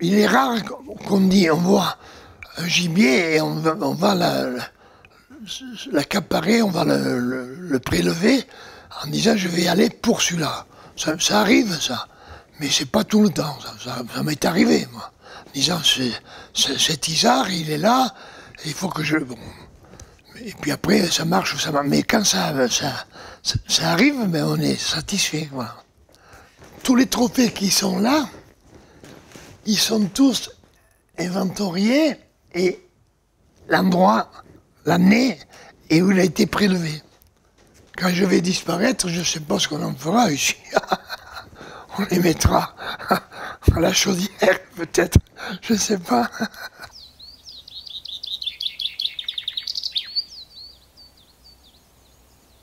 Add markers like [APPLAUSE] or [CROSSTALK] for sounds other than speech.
il est rare qu'on dit, on voit un gibier et on va, l'accaparer, on va le, prélever en disant je vais aller pour celui-là. Ça, arrive ça, mais c'est pas tout le temps. Ça, m'est arrivé moi, en disant cet isard il est là, il faut que je. Et puis après ça marche ou ça marche. Mais quand ça, ça, arrive, mais on est satisfait. Tous les trophées qui sont là, ils sont tous inventoriés et l'endroit, l'année et où il a été prélevé. Quand je vais disparaître, je ne sais pas ce qu'on en fera ici. [LAUGHS] On les mettra [LAUGHS] à la chaudière, peut-être. Je ne sais pas.